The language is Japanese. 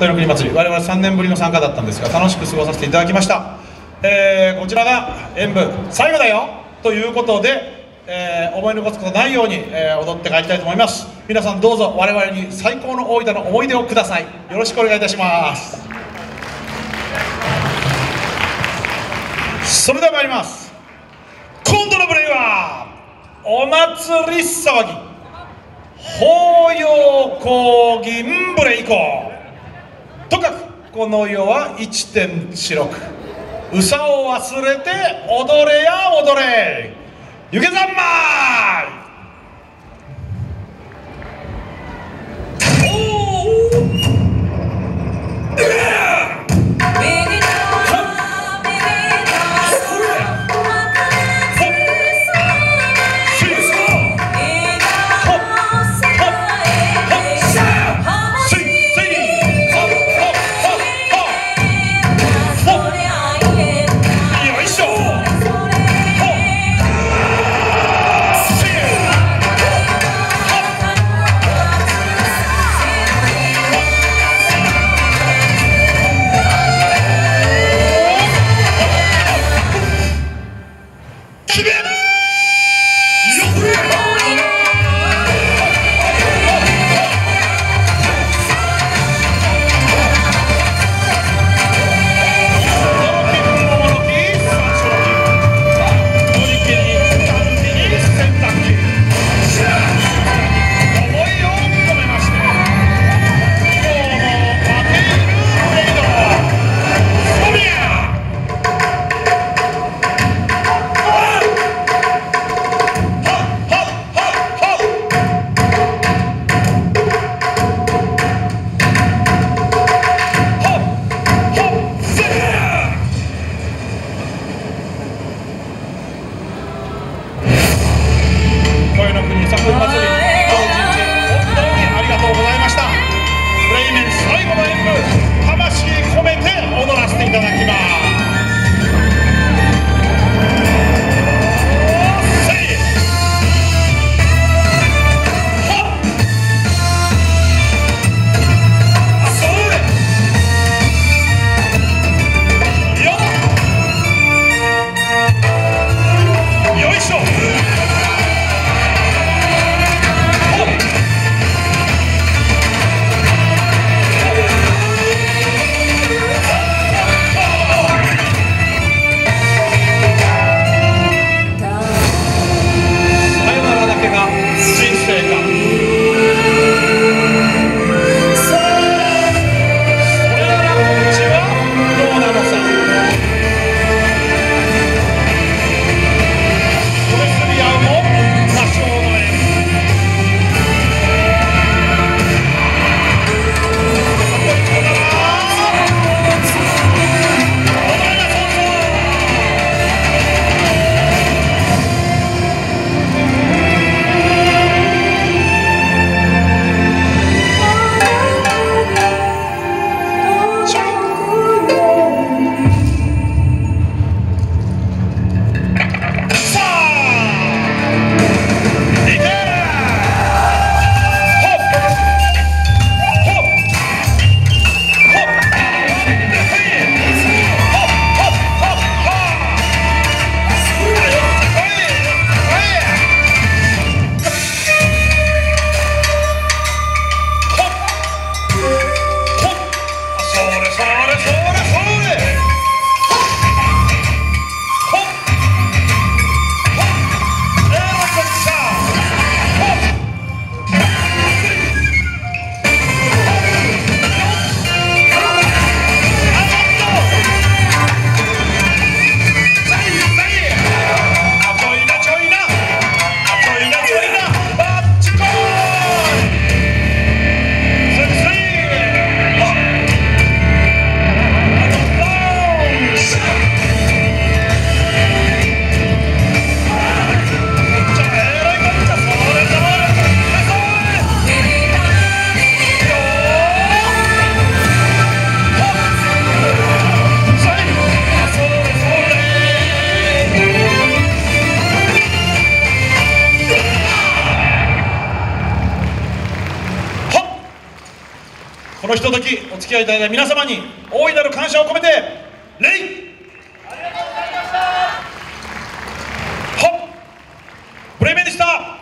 豊国祭り。我々3年ぶりの参加だったんですが楽しく過ごさせていただきました、えーこちらが演舞最後だよ。ということで、えー思い残すことないように、えー踊って帰りたいと思います。皆さんどうぞ我々に最高の大分の思い出をください。よろしくお願いいたします。それでは参ります。今度のブレイはお祭り騒ぎ。法要講銀ブレイコー。とかくこの世は1.46うさを忘れて踊れや踊れ。ゆけざんまのひとときお付き合いいただいた皆様に大いなる感謝を込めて礼ありがとうございましたほプレミニスタ